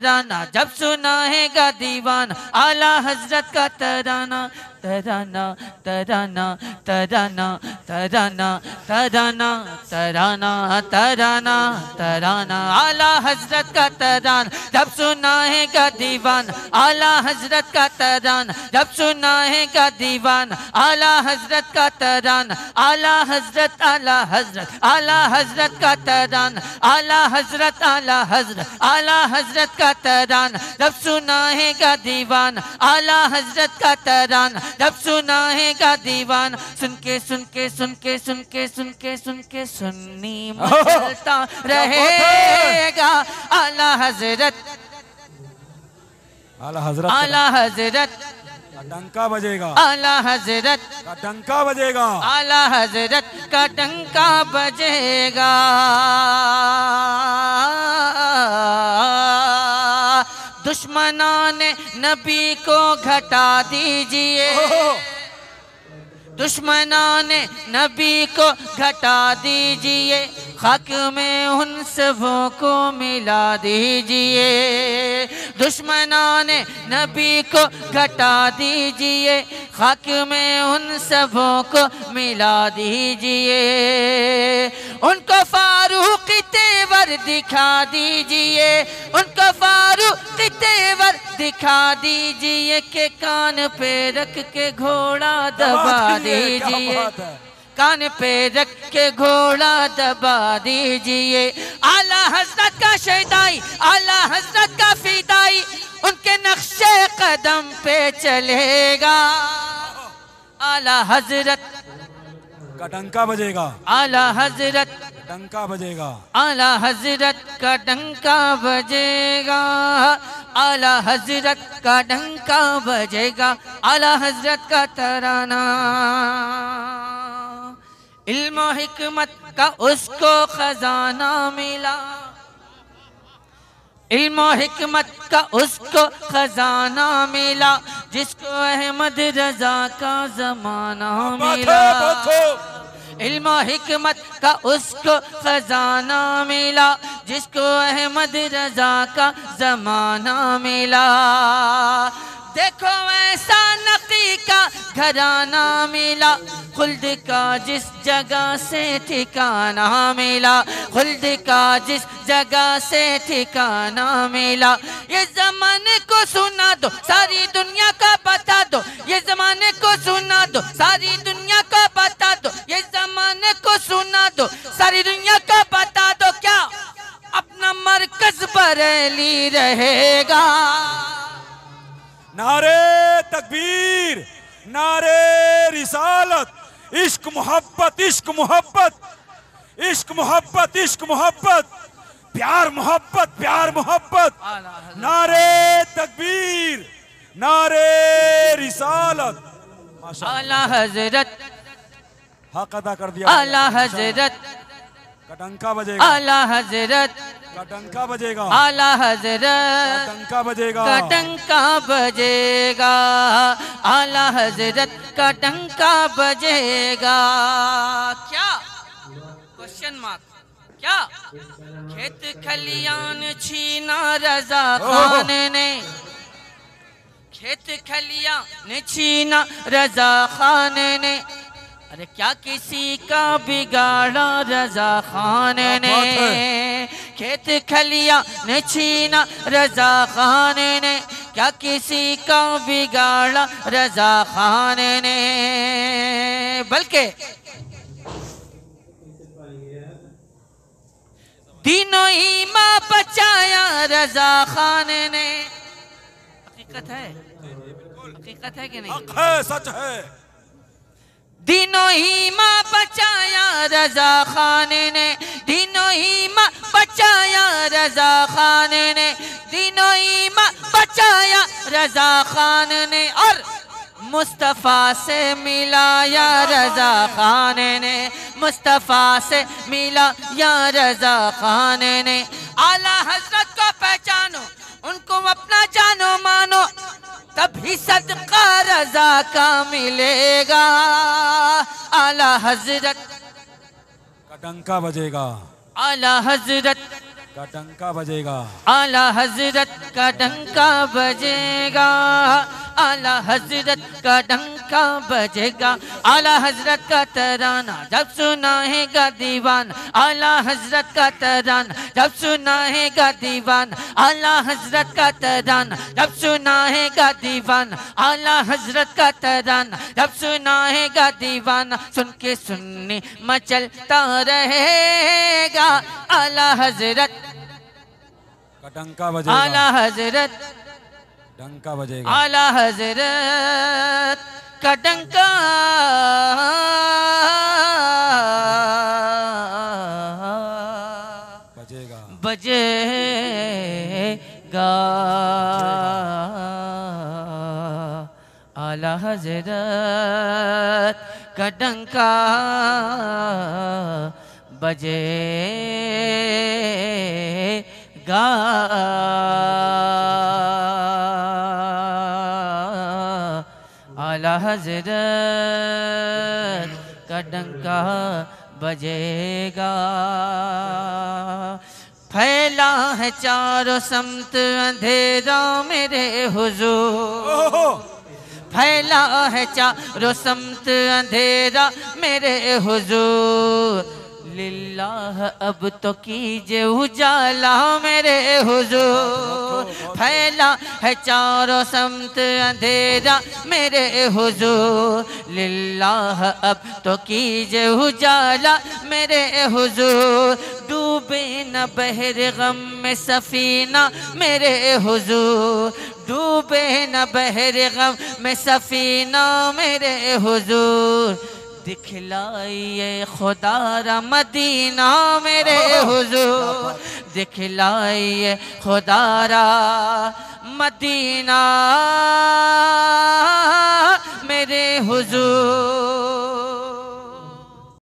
तराना जब सुना है गा दीवाना आला हज़रत का तराना। तराना तराना तराना तराना तराना तराना तराना तराना। आला हज़रत का तरान, जब सुनाएगा दीवान। आला हज़रत का तरान, जब सुनाएगा दीवान। आला हज़रत का तरान, आला हज़रत आला हज़रत आला हज़रत का तरान। आला हज़रत आला हज़रत आला हज़रत का तरान। जब सुनाएगा दीवान, आला हज़रत का तरान। जब सुनाएगा दीवान सुन के सुन के सुन के सुन के सुन के सुन के सुन्नी मचलता रहेगा आला हज़रत। आला हज़रत आला हज़रत। डंका बजेगा। आला हज़रत। का डंका बजेगा। आला हज़रत का डंका बजेगा। दुश्मनों ने नबी को घटा दीजिए। दुश्मनों ने नबी को घटा दीजिए। हक में उन सबों को मिला दीजिए। दुश्मनों ने नबी को घटा दीजिए। हक में उन सबों को मिला दीजिए। उनको फारूक तेवर दिखा दीजिए? उनको फारूक तेवर दिखा दीजिए? के कान पे रख के घोड़ा दबा दीजिए। कान पे रख के घोड़ा दबा दीजिए। आला हज़रत का शहदाई आला हज़रत का फिदाई उनके नक्शे कदम पे चलेगा। आला हज़रत का डंका बजेगा। आला हज़रत डंका बजेगा। आला हज़रत का डंका बजेगा आला हज़रत का डंका बजेगा आला हज़रत का तराना। इल्म हिकमत का उसको खजाना मिला। इल्म हिकमत का उसको खजाना मिला जिसको अहमद रजा का जमाना मिला। इल्म हिकमत का उसको खजाना मिला, जिसको अहमद रजा का जमाना मिला। देखो ऐसा नकी का घराना मिला, खुल्द का जिस जगह से ठिकाना मिला, खुल्द का जिस जगह से ठिकाना मिला। ये जमाने को सुना दो, सारी दुनिया का बता दो, ये जमाने को सुना दो, सारी दुनिया बता दो ये जमाने को सुना दो सारी दुनिया का बता दो क्या अपना मरकज बरेली रहेगा नारे तकबीर नारे रिसालत इश्क मोहब्बत इश्क मोहब्बत इश्क मोहब्बत इश्क मोहब्बत प्यार मोहब्बत प्यार मोहब्बत नारे तकबीर नारे रिसालत माशा आला हज़रत हक अदा कर दिया आला हज़रत। का डंका बजेगा। आला हज़रत। का डंका बजेगा। आला हज़रत। डंका बजेगा। का टंका बजेगा। आला हज़रत का टंका बजेगा। क्या? क्वेश्चन मार्क क्या? खेत खलियान छीना रजा खान ने। खेत खलियान छीना रजा खान ने। अरे क्या किसी का बिगाड़ा रजा खान ने? खेत खलिया ने छीना रजा खान ने। क्या किसी का बिगाड़ा रजा खान ने? बल्कि दिनों ही माँ बचाया रजा खान ने। हकीकत है? हकीकत है कि नहीं? है सच है। दिनों ही माँ बचाया रजा खान ने, दिनों ही माँ बचाया रजा खान ने, दिनों ही माँ बचाया रजा खान ने और मुस्तफ़ा से मिला या रजा खान ने, मुस्तफ़ा से मिला या रजा खान ने। आला हज़रत को पहचानो, उनको अपना जानो मानो। तभी सदका रजा का मिलेगा। आला हज़रत का डंका बजेगा। आला हज़रत का डंका बजेगा। आला हज़रत का डंका बजेगा। आला हज़रत का डंका बजेगा। आला हज़रत का तराना जब सुनाएगा दीवान। आला हज़रत का तराना जब सुनाएगा दीवान। आला हज़रत का तराना जब सुनाएगा दीवान। आला हज़रत का तराना जब सुनाएगा दीवान। सुन के सुनने मचलता रहेगा। आला हज़रत का डंका बजेगा। आला हज़रत डंका बजेगा। आला हज़रत का डंका। बजेगा। बजेगा। आला हज़रत का डंका। बजेगा। आला हज़रत का डंका बजेगा। फैला है चारों समत अंधेरा मेरे हुजूर। फैला है चारों समत अंधेरा मेरे हुजूर। लिल्लाह अब तो कीजिए उजाला मेरे हुजूर। फैला है चारों समत अंधेरा मेरे हुजूर। लिल्लाह, अब तो कीजिए उजाला मेरे हुजूर। डूबे न बहर गम में सफीना मेरे हुजूर। डूबे न बहर गम में सफीना मेरे हुजूर। दिखलाइए खुदारा मदीना मेरे हुजूर। दिखलाइए खुदारा मदीना मेरे हुजूर।